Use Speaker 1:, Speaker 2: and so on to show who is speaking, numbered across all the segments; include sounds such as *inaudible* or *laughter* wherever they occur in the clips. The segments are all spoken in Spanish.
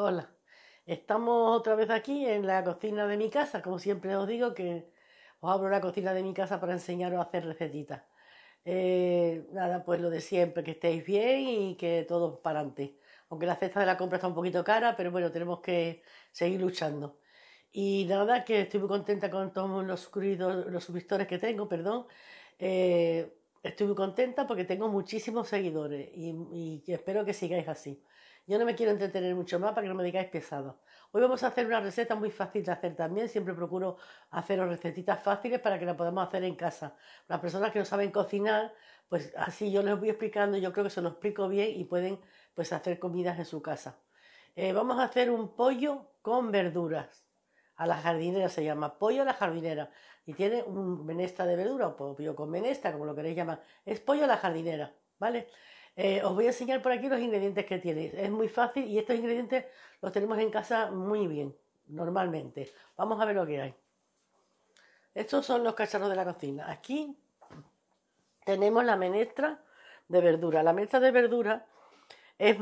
Speaker 1: Hola, estamos otra vez aquí en la cocina de mi casa, como siempre os digo que os abro la cocina de mi casa para enseñaros a hacer recetitas. Eh, nada, pues lo de siempre, que estéis bien y que todo para adelante. Aunque la cesta de la compra está un poquito cara, pero bueno, tenemos que seguir luchando. Y nada, que estoy muy contenta con todos los los suscriptores que tengo, perdón. Eh, estoy muy contenta porque tengo muchísimos seguidores y espero que sigáis así. Yo no me quiero entretener mucho más para que no me digáis pesado. Hoy vamos a hacer una receta muy fácil de hacer también. Siempre procuro hacer recetitas fáciles para que la podamos hacer en casa. Las personas que no saben cocinar, pues así yo les voy explicando. Yo creo que se lo explico bien y pueden pues hacer comidas en su casa. Eh, vamos a hacer un pollo con verduras. A la jardinera se llama pollo a la jardinera. Y tiene un menestra de verdura o pollo con menestra, como lo queréis llamar. Es pollo a la jardinera, ¿vale? Eh, os voy a enseñar por aquí los ingredientes que tiene. Es muy fácil y estos ingredientes los tenemos en casa muy bien, normalmente. Vamos a ver lo que hay. Estos son los cacharros de la cocina. Aquí tenemos la menestra de verdura. La menestra de verdura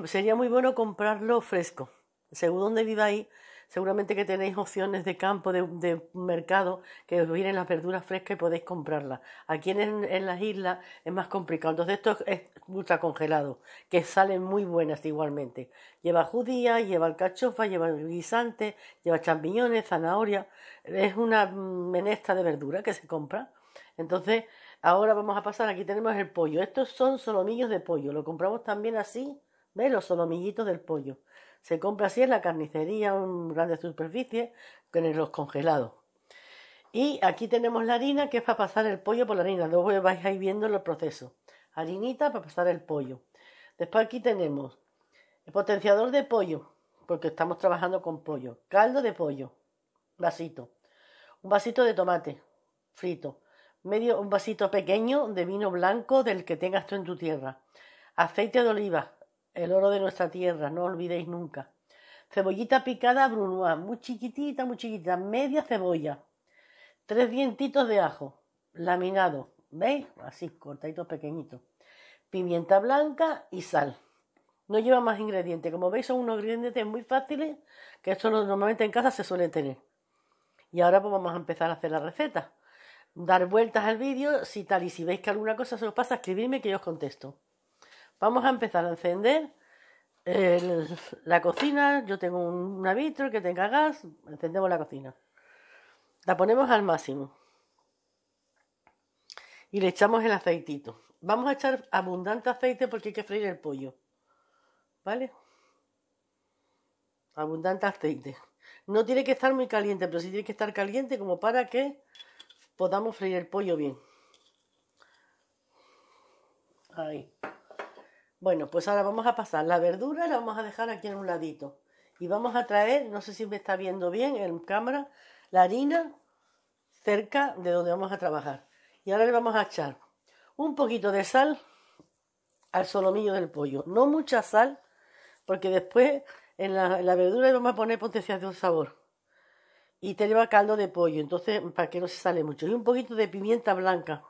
Speaker 1: sería muy bueno comprarlo fresco. Según donde viváis, seguramente que tenéis opciones de campo, de, mercado, que os vienen las verduras frescas y podéis comprarlas. Aquí en, las islas es más complicado. Entonces esto es ultra congelado, que salen muy buenas igualmente. Lleva judía, lleva alcachofa, lleva guisante, lleva champiñones, zanahoria. Es una menestra de verdura que se compra. Entonces, ahora vamos a pasar, aquí tenemos el pollo. Estos son solomillos de pollo. Lo compramos también así, ¿ves? Los solomillitos del pollo. Se compra así en la carnicería, en grandes superficies, con los congelados. Y aquí tenemos la harina, que es para pasar el pollo por la harina. Luego vais a ir viendo el proceso. Harinita para pasar el pollo. Después aquí tenemos el potenciador de pollo, porque estamos trabajando con pollo. Caldo de pollo, vasito. Un vasito de tomate frito. Medio, un vasito pequeño de vino blanco del que tengas tú en tu tierra. Aceite de oliva, el oro de nuestra tierra, no olvidéis nunca. Cebollita picada brunoise, muy chiquitita, muy chiquitita, media cebolla. Tres dientitos de ajo, laminado, ¿veis? Así, cortaditos pequeñitos. Pimienta blanca y sal. No lleva más ingredientes. Como veis, son unos ingredientes muy fáciles que esto normalmente en casa se suele tener. Y ahora pues vamos a empezar a hacer la receta. Dar vueltas al vídeo, si tal y si veis que alguna cosa se os pasa, escribidme que yo os contesto. Vamos a empezar a encender la cocina. Yo tengo un, un que tenga gas. Encendemos la cocina. La ponemos al máximo. Y le echamos el aceitito. Vamos a echar abundante aceite porque hay que freír el pollo. ¿Vale? Abundante aceite. No tiene que estar muy caliente, pero sí tiene que estar caliente como para que podamos freír el pollo bien. Ahí. Bueno, pues ahora vamos a pasar la verdura, la vamos a dejar aquí en un ladito. Y vamos a traer, no sé si me está viendo bien en cámara, la harina cerca de donde vamos a trabajar. Y ahora le vamos a echar un poquito de sal al solomillo del pollo. No mucha sal, porque después en la, verdura le vamos a poner potenciación de sabor. Y te lleva caldo de pollo, entonces para que no se sale mucho. Y un poquito de pimienta blanca.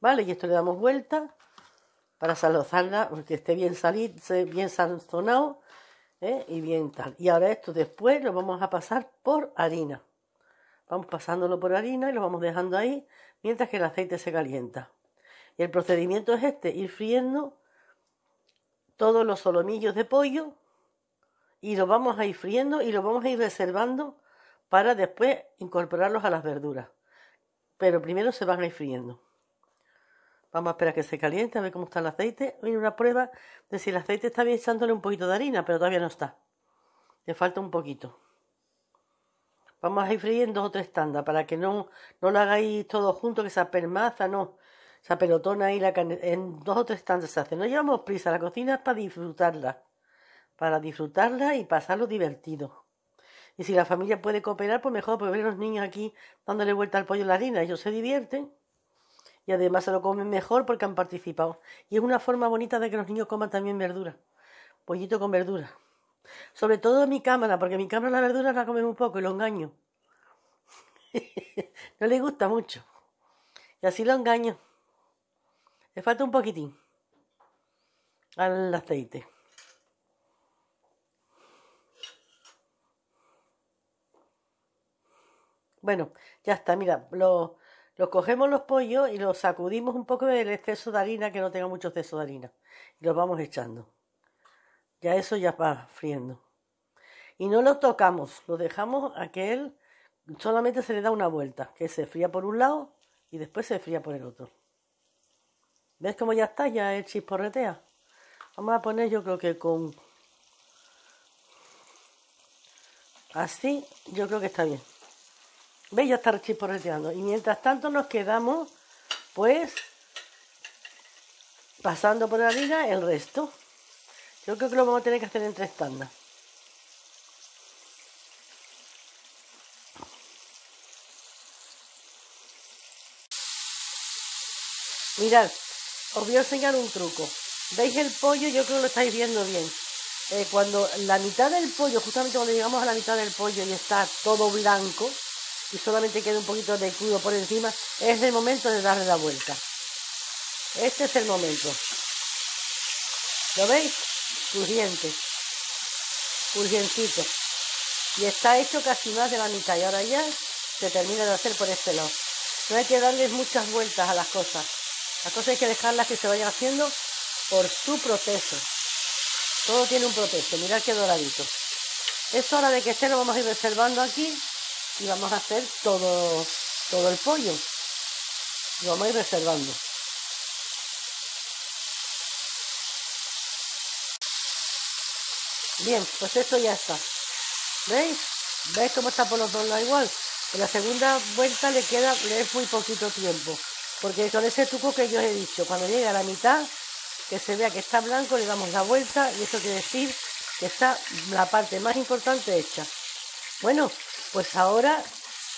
Speaker 1: ¿Vale? Y esto le damos vuelta para salozarla, que esté bien salido, bien sazonado ¿eh? y bien tal. Y ahora esto después lo vamos a pasar por harina. Vamos pasándolo por harina y lo vamos dejando ahí mientras que el aceite se calienta. Y el procedimiento es este, ir friendo todos los solomillos de pollo y lo vamos a ir friendo y lo vamos a ir reservando para después incorporarlos a las verduras. Pero primero se van a ir friendo. Vamos a esperar a que se caliente, a ver cómo está el aceite. Hoy una prueba de si el aceite está bien echándole un poquito de harina, pero todavía no está. Le falta un poquito. Vamos a ir friendo dos o tres tandas para que no, no lo hagáis todo junto, que se apermaza, no. Se apelotona ahí la carne. En dos o tres tandas se hace. No llevamos prisa, la cocina es para disfrutarla. Para disfrutarla y pasarlo divertido. Y si la familia puede cooperar, pues mejor, porque ver los niños aquí dándole vuelta al pollo en la harina. Ellos se divierten y además se lo comen mejor porque han participado. Y es una forma bonita de que los niños coman también verdura. Pollito con verdura. Sobre todo en mi cámara, porque en mi cámara la verdura la come un poco y lo engaño. *laughs* no le gusta mucho. Y así lo engaño. Le falta un poquitín al aceite. Bueno, ya está, mira, lo, lo cogemos los pollos y los sacudimos un poco del exceso de harina, que no tenga mucho exceso de harina. Y los vamos echando. Ya eso ya va friendo. Y no lo tocamos, lo dejamos a que él solamente se le da una vuelta, que se fría por un lado y después se fría por el otro. ¿Ves cómo ya está? Ya el chisporretea. Vamos a poner yo creo que con... Así yo creo que está bien. ¿Veis? Ya está chisporreteando. Y mientras tanto nos quedamos, pues, pasando por la harina el resto. Yo creo que lo vamos a tener que hacer en tres. Mirad, os voy a enseñar un truco. ¿Veis el pollo? Yo creo que lo estáis viendo bien. Eh, cuando la mitad del pollo, justamente cuando llegamos a la mitad del pollo y está todo blanco, y solamente queda un poquito de crudo por encima, es el momento de darle la vuelta. Este es el momento. ¿Lo veis? Urgente. Urgentito. Y está hecho casi más de la mitad. Y ahora ya se termina de hacer por este lado. No hay que darles muchas vueltas a las cosas. Las cosas hay que dejarlas que se vayan haciendo por su proceso. Todo tiene un proceso. Mirad qué doradito. Es hora de que esté lo vamos a ir reservando aquí y vamos a hacer todo, todo el pollo. Lo vamos a ir reservando. Bien, pues esto ya está. ¿Veis? ¿Veis cómo está por los dos lados igual? En la segunda vuelta le queda, le es muy poquito tiempo. Porque con ese truco que yo os he dicho, cuando llegue a la mitad, que se vea que está blanco, le damos la vuelta y eso quiere decir que está la parte más importante hecha. Bueno, pues ahora,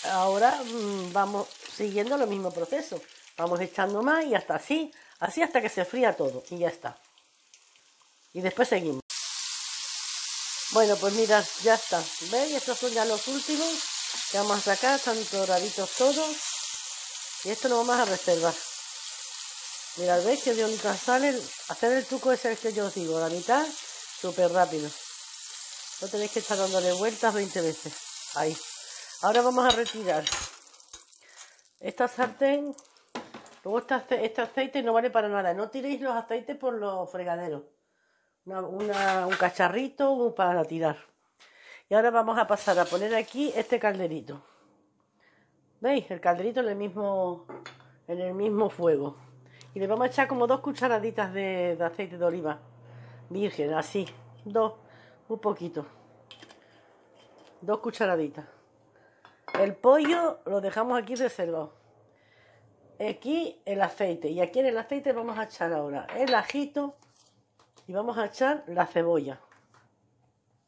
Speaker 1: ahora mm, vamos siguiendo el mismo proceso. Vamos echando más y hasta así, así hasta que se fría todo y ya está. Y después seguimos. Bueno, pues mirad, ya está. ¿Veis? Estos son ya los últimos que vamos a sacar, están doraditos todos. Y esto lo vamos a reservar. Mirad, ¿veis que de única sale? Hacer el truco es el que yo os digo, la mitad, súper rápido. No tenéis que estar dándole vueltas 20 veces. Ahí. Ahora vamos a retirar esta sartén. Luego este, este aceite no vale para nada. No tiréis los aceites por los fregaderos. un cacharrito para tirar. Y ahora vamos a pasar a poner aquí este calderito. ¿Veis? El calderito en el mismo, en el mismo fuego. Y le vamos a echar como dos cucharaditas de aceite de oliva virgen, así. Dos, un poquito. Dos cucharaditas. El pollo lo dejamos aquí reservado. Aquí el aceite. Y aquí en el aceite vamos a echar ahora el ajito y vamos a echar la cebolla.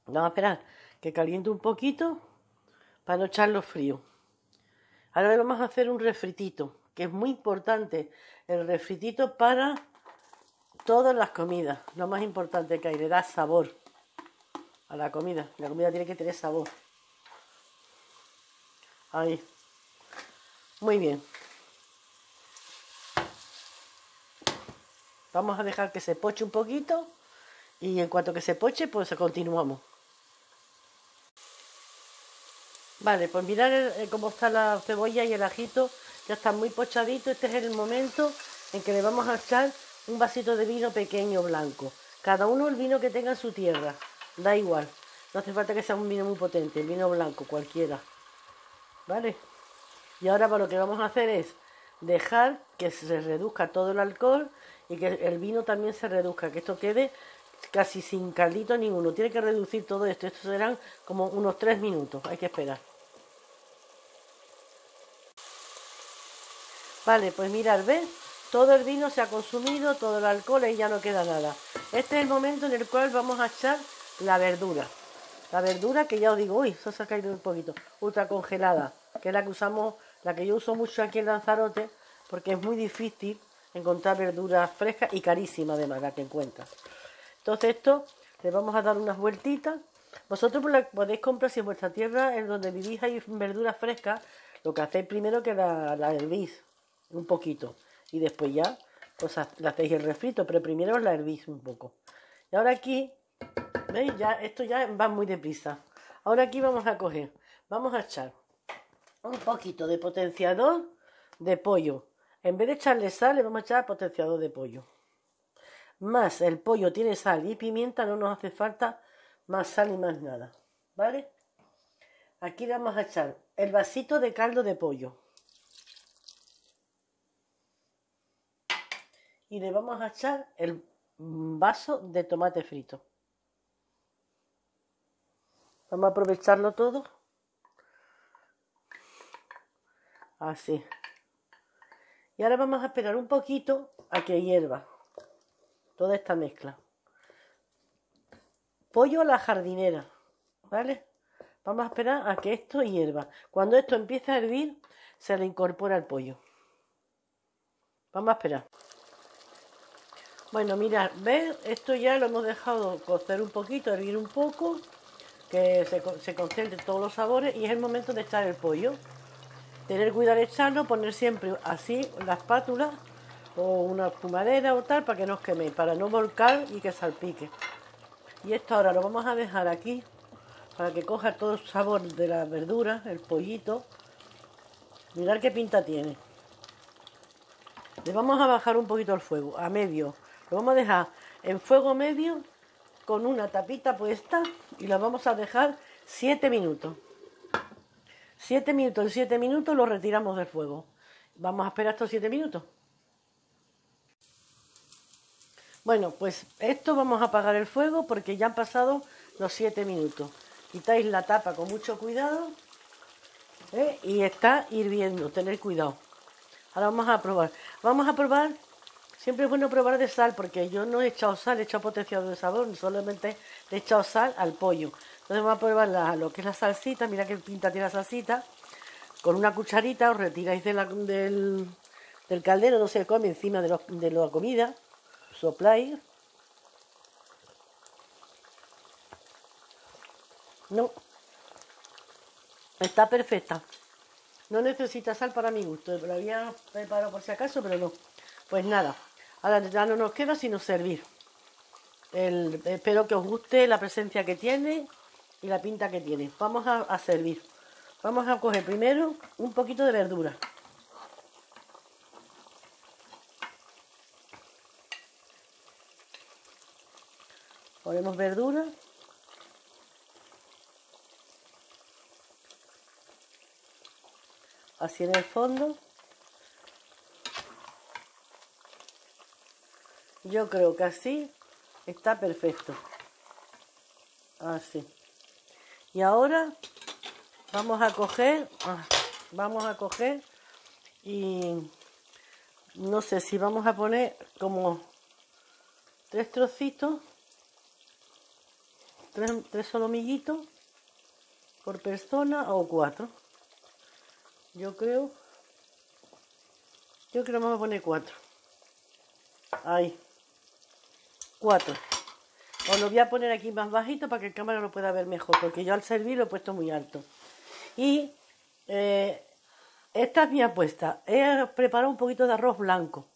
Speaker 1: Vamos a esperar que caliente un poquito para no echarlo frío. Ahora le vamos a hacer un refritito, que es muy importante el refritito para todas las comidas. Lo más importante que hay, le da sabor a la comida. La comida tiene que tener sabor. Ahí. Muy bien. Vamos a dejar que se poche un poquito y en cuanto que se poche, pues continuamos. Vale, pues mirad eh, cómo está la cebolla y el ajito. Ya está muy pochadito. Este es el momento en que le vamos a echar un vasito de vino pequeño blanco. Cada uno el vino que tenga en su tierra, da igual. No hace falta que sea un vino muy potente, vino blanco, cualquiera. ¿Vale? Y ahora lo que vamos a hacer es dejar que se reduzca todo el alcohol y que el vino también se reduzca, que esto quede casi sin caldito ninguno. Tiene que reducir todo esto. Esto serán como unos tres minutos. Hay que esperar. Vale, pues mirar, ¿ves? Todo el vino se ha consumido, todo el alcohol y ya no queda nada. Este es el momento en el cual vamos a echar la verdura. La verdura que ya os digo, uy, eso se ha caído un poquito, ultra congelada, que es la que usamos, la que yo uso mucho aquí en Lanzarote, porque es muy difícil encontrar verduras frescas y carísimas además la que encuentras. Entonces esto le vamos a dar unas vueltitas. Vosotros podéis comprar si en vuestra tierra, en donde vivís hay verduras frescas, lo que hacéis primero que la, la hervís un poquito y después ya pues le hacéis el refrito, pero primero la hervís un poco. Y ahora aquí, ¿veis? Ya, esto ya va muy deprisa. Ahora aquí vamos a coger, vamos a echar un poquito de potenciador de pollo. En vez de echarle sal, le vamos a echar potenciador de pollo. Más el pollo tiene sal y pimienta, no nos hace falta más sal y más nada. ¿Vale? Aquí le vamos a echar el vasito de caldo de pollo. Y le vamos a echar el vaso de tomate frito. Vamos a aprovecharlo todo. Así. Y ahora vamos a esperar un poquito a que hierva toda esta mezcla. Pollo a la jardinera, ¿vale? Vamos a esperar a que esto hierva. Cuando esto empiece a hervir, se le incorpora el pollo. Vamos a esperar. Bueno, mirad, ¿ves? Esto ya lo hemos dejado cocer un poquito, hervir un poco, que se, se concentren todos los sabores y es el momento de echar el pollo. Tener cuidado de echarlo, poner siempre así la espátula o una espumadera o tal para que no queme, para no volcar y que salpique. Y esto ahora lo vamos a dejar aquí para que coja todo el sabor de la verdura, el pollito. Mirad qué pinta tiene. Le vamos a bajar un poquito el fuego, a medio. Lo vamos a dejar en fuego medio con una tapita puesta y lo vamos a dejar 7 minutos. 7 minutos, en 7 minutos lo retiramos del fuego. Vamos a esperar estos 7 minutos. Bueno, pues esto vamos a apagar el fuego porque ya han pasado los 7 minutos. Quitáis la tapa con mucho cuidado ¿eh? y está hirviendo, tener cuidado. Ahora vamos a probar. Vamos a probar, siempre es bueno probar de sal porque yo no he echado sal, he echado potenciador de sabor, solamente he echado sal al pollo. Entonces vamos a probar lo que es la salsita, mira qué pinta tiene la salsita. Con una cucharita os retiráis del, caldero, no se come encima de, la comida, sopláis No. Está perfecta. No necesita sal para mi gusto. Lo había preparado por si acaso, pero no. Pues nada. Ahora ya no nos queda sino servir. espero que os guste la presencia que tiene y la pinta que tiene. Vamos a, a servir. Vamos a coger primero un poquito de verdura. Ponemos verdura. así en el fondo. Yo creo que así está perfecto. Así. Y ahora vamos a coger, ah, vamos a coger y no sé si vamos a poner como tres trocitos, tres, tres solomillitos por persona o cuatro. Yo creo. Yo creo que vamos a poner cuatro. Ahí. Cuatro. Os lo voy a poner aquí más bajito para que el cámara lo pueda ver mejor, porque yo al servir lo he puesto muy alto. Y eh, esta es mi apuesta. He preparado un poquito de arroz blanco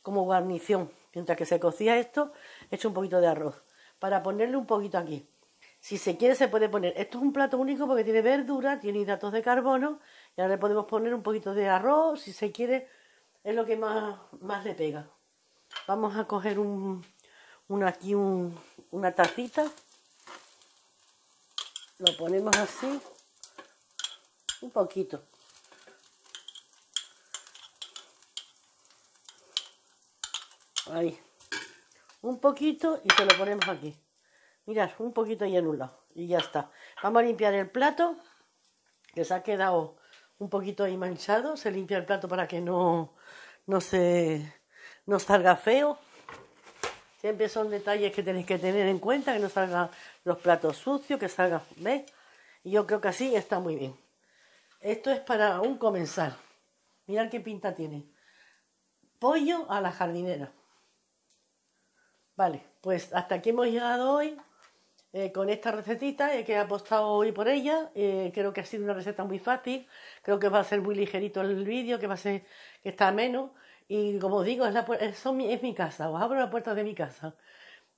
Speaker 1: como guarnición. Mientras que se cocía esto, he hecho un poquito de arroz para ponerle un poquito aquí. Si se quiere se puede poner. Esto es un plato único porque tiene verdura, tiene hidratos de carbono y ahora le podemos poner un poquito de arroz si se quiere. Es lo que más, más le pega. Vamos a coger un, aquí una tacita. Lo ponemos así. Un poquito. Ahí. Un poquito y se lo ponemos aquí. Mirad, un poquito ahí en un lado. Y ya está. Vamos a limpiar el plato. Que se ha quedado un poquito ahí manchado. Se limpia el plato para que no, no se no salga feo. Siempre son detalles que tenéis que tener en cuenta. Que no salgan los platos sucios. Que salgan, ¿ves? Y yo creo que así está muy bien. Esto es para un comensal. Mirad qué pinta tiene. Pollo a la jardinera. Vale, pues hasta aquí hemos llegado hoy. Eh, con esta recetita eh, que he apostado hoy por ella. Eh, creo que ha sido una receta muy fácil. Creo que va a ser muy ligerito el vídeo, que va a ser que está menos. Y como digo, es, la, es, mi casa. Os abro la puerta de mi casa.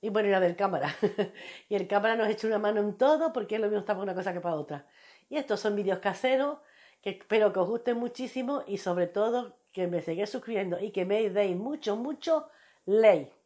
Speaker 1: Y bueno, y la del cámara. *laughs* y el cámara nos echa una mano en todo porque es lo mismo está para una cosa que para otra. Y estos son vídeos caseros que espero que os guste muchísimo y sobre todo que me sigáis suscribiendo y que me deis mucho, mucho like.